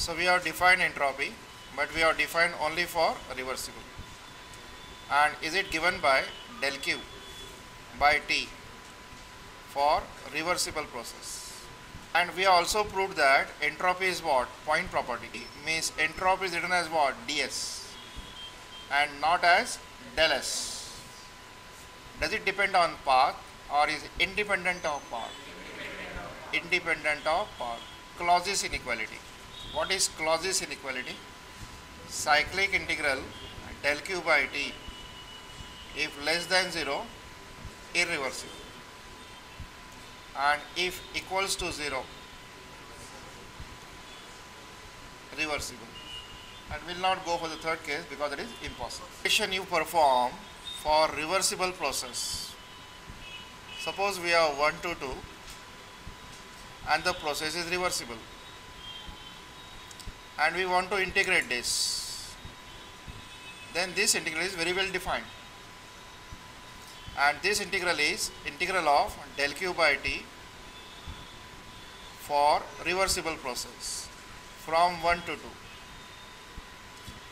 So we have defined entropy, but we have defined only for reversible. And is it given by del Q by T for reversible process? And we also proved that entropy is what? Point property. Means entropy is written as what? ds and not as del S. Does it depend on path or is independent of path? Independent of path. Clausius inequality. What is Clausius inequality? Cyclic integral del q by t if less than 0 irreversible and if equals to 0 reversible and we will not go for the third case because it is impossible. Operation you perform for reversible process. Suppose we have 1 to 2 and the process is reversible and we want to integrate this. Then this integral is very well defined. And this integral is integral of del q by t for reversible process from 1 to 2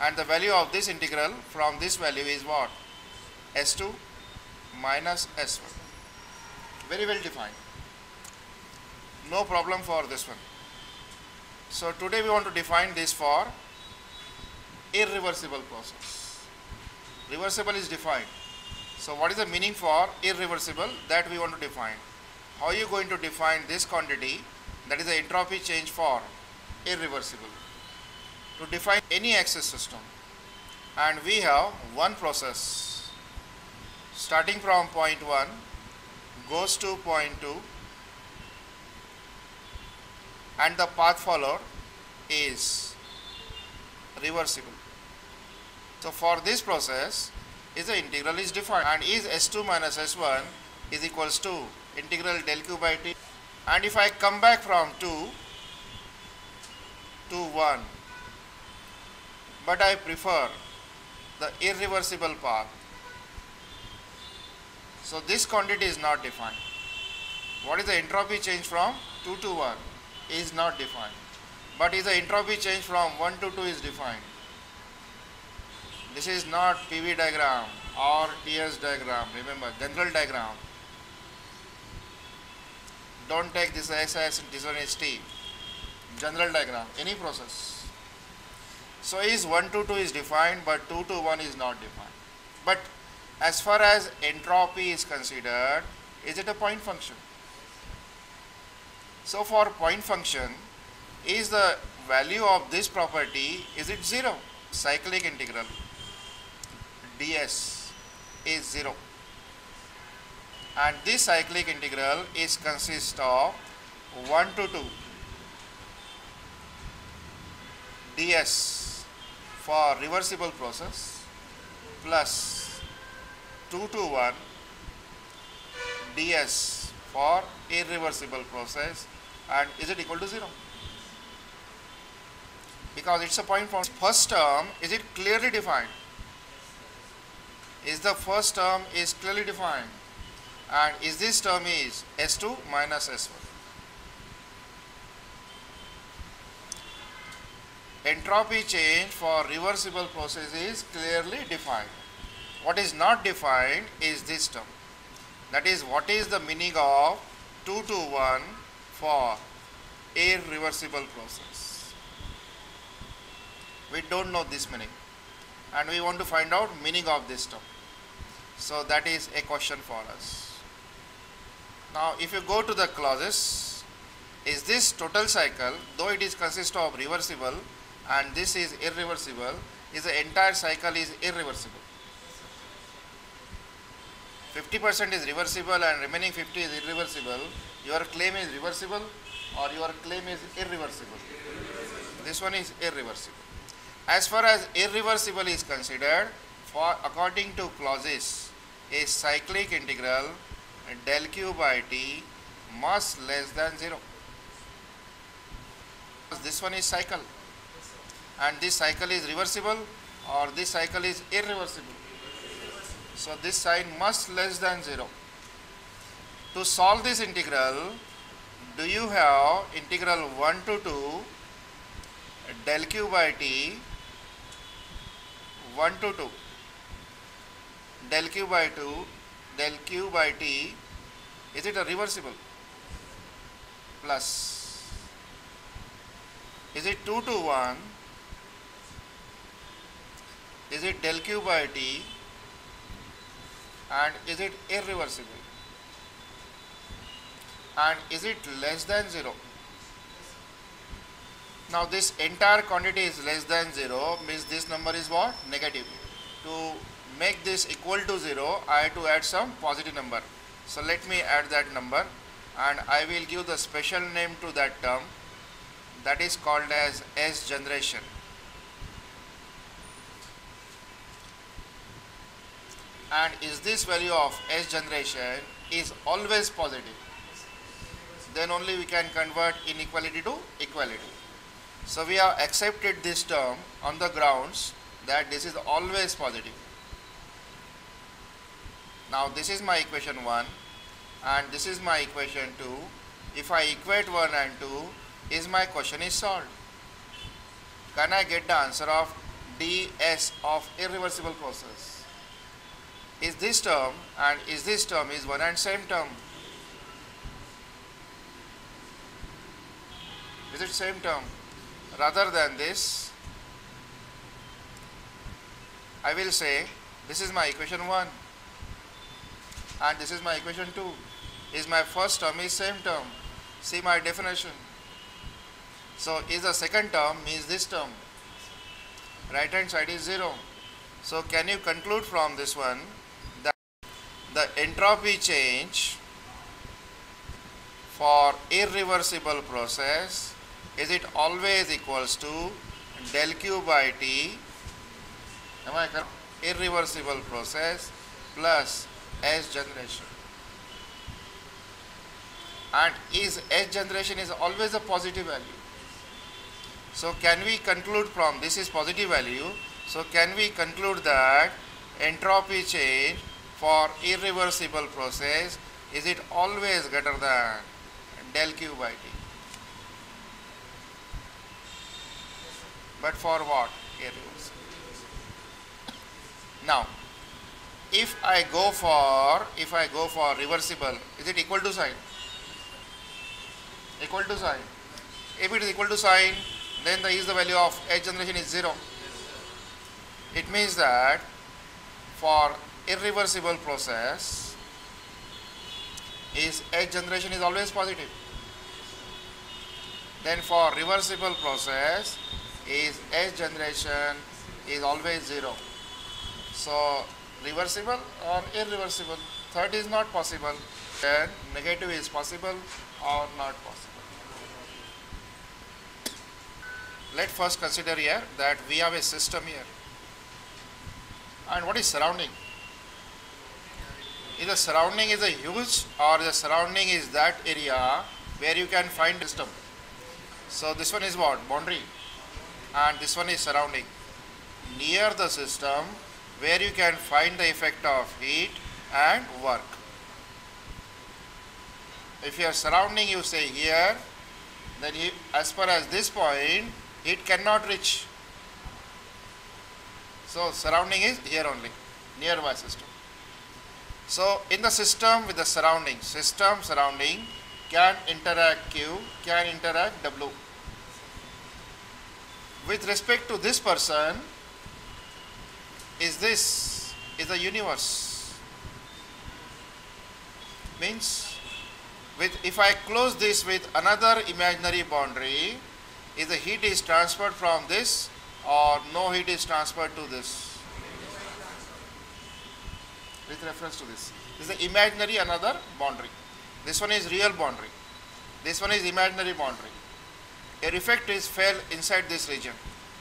and the value of this integral from this value is what? S2 minus s1 very well defined. No problem for this one so today we want to define this for irreversible process. Reversible is defined. So what is the meaning for irreversible that we want to define? How are you going to define this quantity? That is the entropy change for irreversible. To define any access system and we have one process. Starting from point 1 goes to point 2 and the path followed is reversible. So for this process is the integral is defined and is s2 minus s1 is equals to integral del q by t and if I come back from 2 to 1 but I prefer the irreversible path. So this quantity is not defined. What is the entropy change from 2 to 1 is not defined. But is the entropy change from 1 to 2 is defined. This is not PV diagram or TS diagram. Remember, general diagram. Don't take this S as this one is T. General diagram, any process. So is 1 to 2 is defined, but 2 to 1 is not defined. But as far as entropy is considered, is it a point function? So for point function, is the value of this property, is it 0? Cyclic integral ds is 0. And this cyclic integral is consist of 1 to 2 ds for reversible process plus 2 to 1 ds for irreversible process and is it equal to 0 because it's a point from first term is it clearly defined is the first term is clearly defined and is this term is s2 minus s1 entropy change for reversible process is clearly defined. What is not defined is this term. That is what is the meaning of 2 to 1 for irreversible process. We don't know this meaning and we want to find out meaning of this term. So that is a question for us. Now if you go to the Clausius, is this total cycle, though it is consist of reversible, and this is irreversible is the entire cycle is irreversible 50% is reversible and remaining 50 is irreversible your claim is reversible or your claim is irreversible this one is irreversible as far as irreversible is considered for according to Clausius a cyclic integral del q by t must less than 0 this one is cycle and this cycle is reversible or this cycle is irreversible. So this sign must less than 0. To solve this integral, do you have integral 1 to 2 del q by t 1 to 2 del q by 2 del q by t is it a reversible? Plus. Is it 2 to 1 is it del q by t? And is it irreversible and is it less than 0 now this entire quantity is less than 0 means this number is what? Negative. To make this equal to 0 I have to add some positive number. So let me add that number and I will give the special name to that term. That is called as S generation. And is this value of S generation is always positive then only we can convert inequality to equality. So we have accepted this term on the grounds that this is always positive. Now this is my equation 1 and this is my equation 2. If I equate 1 and 2 is my question is solved. Can I get the answer of ds of irreversible process? is this term and is this term is one and same term. Is it same term? Rather than this, I will say this is my equation 1 and this is my equation 2. Is my first term is same term. See my definition. So is the second term means this term. Right hand side is 0. So can you conclude from this one that the entropy change for irreversible process is it always equals to del q by t? Am I correct? irreversible process plus S generation. And is S generation is always a positive value. So can we conclude from this is positive value. So can we conclude that entropy change for irreversible process is it always greater than del q by t but for what? Irreversible now if I go for if I go for reversible is it equal to sign equal to sign if it is equal to sign then the is the value of S generation is 0 it means that for irreversible process is S generation is always positive. Then for reversible process is S generation is always 0. So reversible or irreversible. Third is not possible. Then negative is possible or not possible. Let first consider here that we have a system here. And what is surrounding? is the surrounding is a huge or the surrounding is that area where you can find system. So this one is what? Boundary and this one is surrounding. Near the system where you can find the effect of heat and work. If your surrounding you say here, then he, as far as this point, heat cannot reach. So surrounding is here only, nearby system. So in the system with the surrounding, system surrounding can interact Q, can interact W. With respect to this person, is this is the universe. Means with if I close this with another imaginary boundary, is the heat is transferred from this or no heat is transferred to this? with reference to this. This is the imaginary another boundary. This one is real boundary. This one is imaginary boundary. A effect is fell inside this region.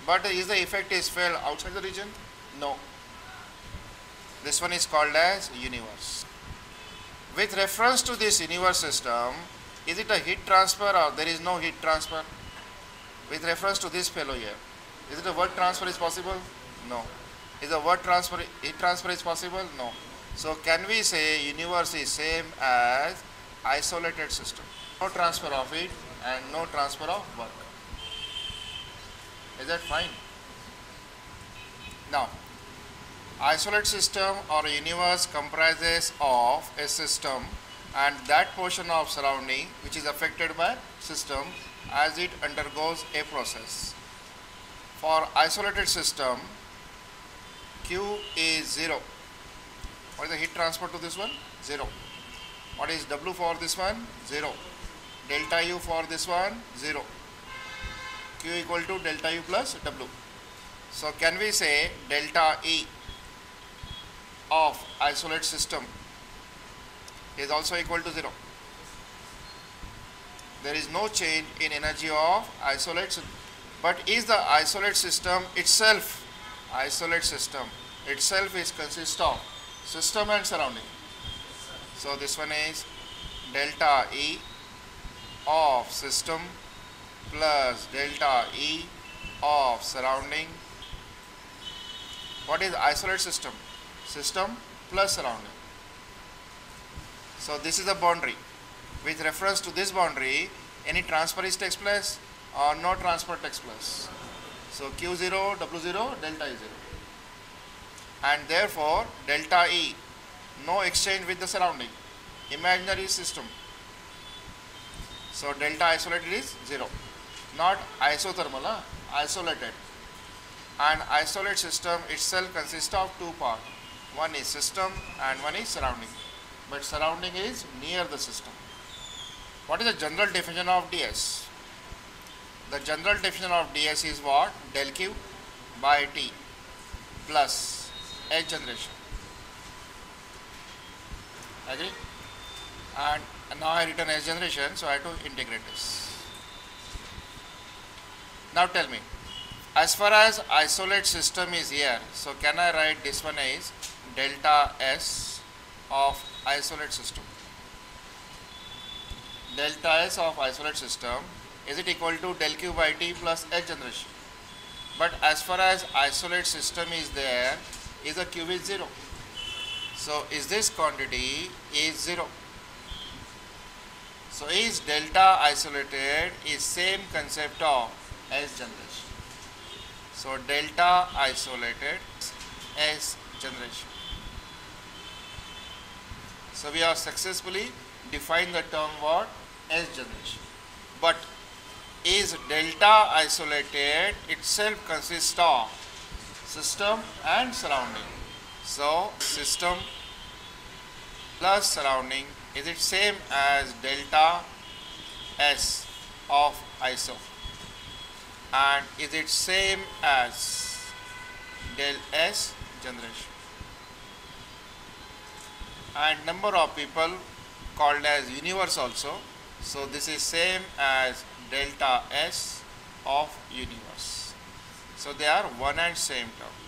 But is the effect is fell outside the region? No. This one is called as universe. With reference to this universe system, is it a heat transfer or there is no heat transfer? With reference to this fellow here, is it a work transfer is possible? No. Is a work transfer, heat transfer is possible? No. So can we say universe is same as isolated system? No transfer of heat and no transfer of work. Is that fine? Now, isolate system or universe comprises of a system and that portion of surrounding which is affected by system as it undergoes a process. For isolated system, Q is 0. What is the heat transfer to this one? 0. What is W for this one? 0. Delta U for this one? 0. Q equal to delta U plus W. So can we say delta E of isolate system is also equal to 0. There is no change in energy of isolate but is the isolate system itself isolate system itself is consist of system and surrounding. So this one is delta E of system plus delta E of surrounding. What is isolate system? System plus surrounding. So this is the boundary. With reference to this boundary, any transfer is takes place or no transfer takes place. So Q0, W0, delta E0. And therefore, delta E, no exchange with the surrounding. Imaginary system. So delta isolated is 0. Not isothermal, huh? isolated. And isolate system itself consists of two parts. One is system and one is surrounding. But surrounding is near the system. What is the general definition of ds? The general definition of ds is what? Del q by t plus S generation. Agree? And now I written S generation, so I have to integrate this. Now tell me, as far as isolate system is here, so can I write this one as delta S of isolate system? Delta S of isolate system is it equal to del q by t plus S generation? But as far as isolate system is there, is the q is 0. So is this quantity is 0. So is delta isolated is same concept of S generation. So delta isolated S generation. So we have successfully defined the term what S generation. But is delta isolated itself consists of system and surrounding. So system plus surrounding is it same as delta S of iso? And is it same as del S generation? And number of people called as universe also. So this is same as delta S of universe. So they are one and same term